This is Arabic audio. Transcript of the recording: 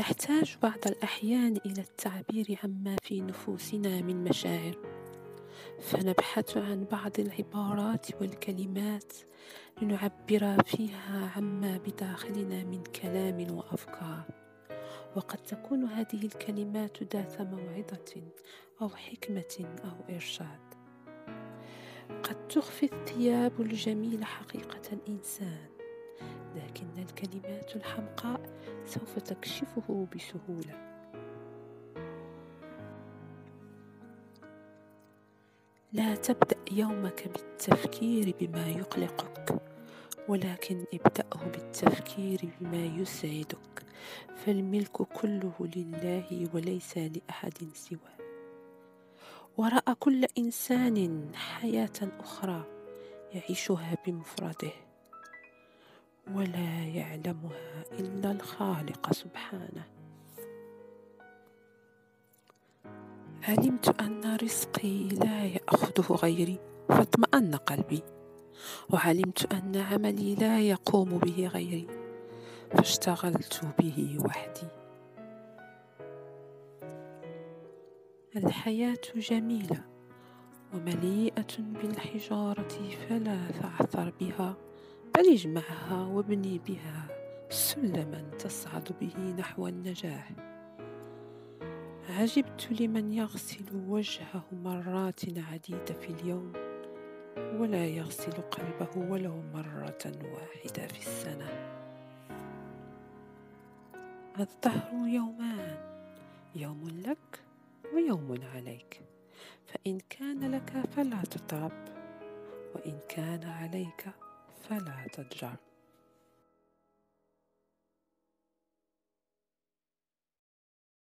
نحتاج بعض الأحيان إلى التعبير عما في نفوسنا من مشاعر. فنبحث عن بعض العبارات والكلمات لنعبر فيها عما بداخلنا من كلام وأفكار. وقد تكون هذه الكلمات ذات موعظة أو حكمة أو إرشاد. قد تخفي الثياب الجميلة حقيقة الإنسان لكن الكلمات الحمقاء سوف تكشفه بسهولة. لا تبدأ يومك بالتفكير بما يقلقك ولكن ابدأه بالتفكير بما يسعدك. فالملك كله لله وليس لأحد سواه. وراى كل إنسان حياة أخرى يعيشها بمفرده. ولا يعلمها إلا الخالق سبحانه. علمت أن رزقي لا يأخذه غيري فاطمأن قلبي. وعلمت أن عملي لا يقوم به غيري فاشتغلت به وحدي. الحياة جميلة ومليئة بالحجارة فلا تعثر بها. بل اجمعها وابني بها سلما تصعد به نحو النجاح. عجبت لمن يغسل وجهه مرات عديدة في اليوم ولا يغسل قلبه ولو مرة واحدة في السنة. الدهر يومان يوم لك ويوم عليك. فإن كان لك فلا تطاب وإن كان عليك فلا تضجر